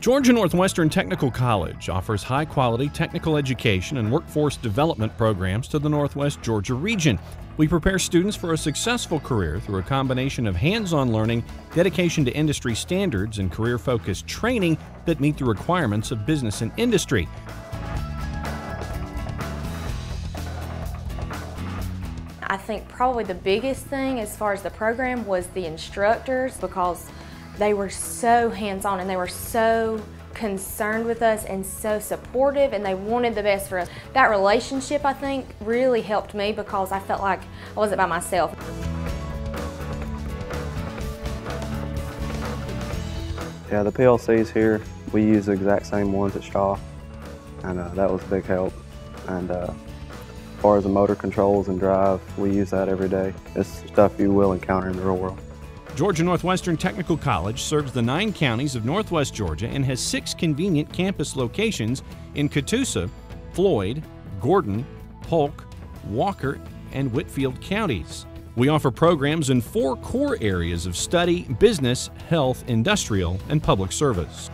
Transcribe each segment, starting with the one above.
Georgia Northwestern Technical College offers high quality technical education and workforce development programs to the Northwest Georgia region. We prepare students for a successful career through a combination of hands on learning, dedication to industry standards, and career focused training that meet the requirements of business and industry. I think probably the biggest thing as far as the program was the instructors because they were so hands-on and they were so concerned with us and so supportive and they wanted the best for us. That relationship, I think, really helped me because I felt like I wasn't by myself. Yeah, the PLCs here, we use the exact same ones at Shaw, and uh, that was a big help. And uh, as far as the motor controls and drive, we use that every day. It's stuff you will encounter in the real world. Georgia Northwestern Technical College serves the nine counties of northwest Georgia and has six convenient campus locations in Catoosa, Floyd, Gordon, Polk, Walker, and Whitfield counties. We offer programs in four core areas of study business, health, industrial, and public service.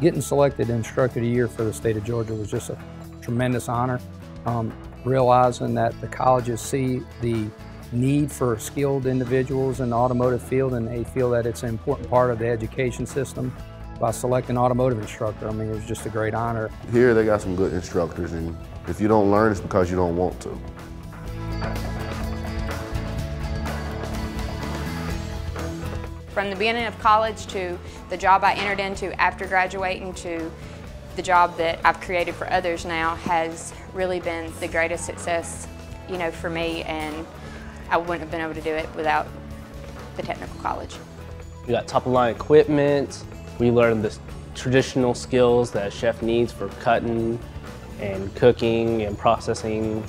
Getting selected Instructor of the Year for the state of Georgia was just a tremendous honor. Um, realizing that the colleges see the need for skilled individuals in the automotive field and they feel that it's an important part of the education system by selecting automotive instructor. I mean, it was just a great honor. Here they got some good instructors and if you don't learn, it's because you don't want to. From the beginning of college to the job I entered into after graduating to the job that I've created for others now has really been the greatest success, you know, for me and I wouldn't have been able to do it without the technical college. We got top of line equipment. We learned the traditional skills that a chef needs for cutting and cooking and processing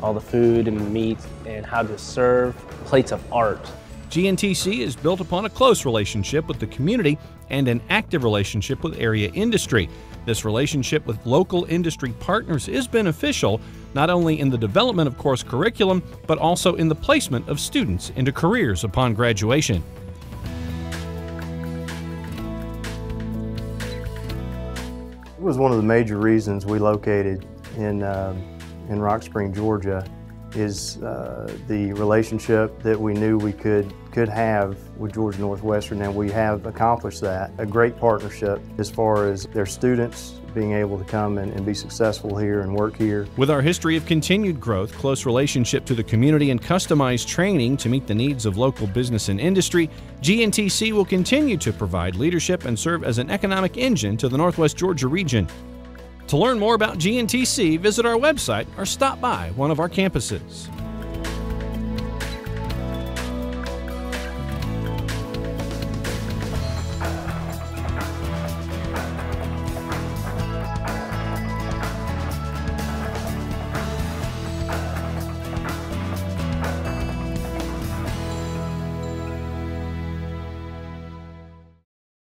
all the food and meat and how to serve plates of art. GNTC is built upon a close relationship with the community and an active relationship with area industry. This relationship with local industry partners is beneficial not only in the development of course curriculum, but also in the placement of students into careers upon graduation. It was one of the major reasons we located in, um, in Rock Spring, Georgia is uh, the relationship that we knew we could, could have with Georgia Northwestern and we have accomplished that. A great partnership as far as their students being able to come and, and, be successful here and work here. With our history of continued growth, close relationship to the community, and customized training to meet the needs of local business and industry, GNTC will continue to provide leadership and serve as an economic engine to the Northwest Georgia region. To learn more about GNTC, visit our website or stop by one of our campuses.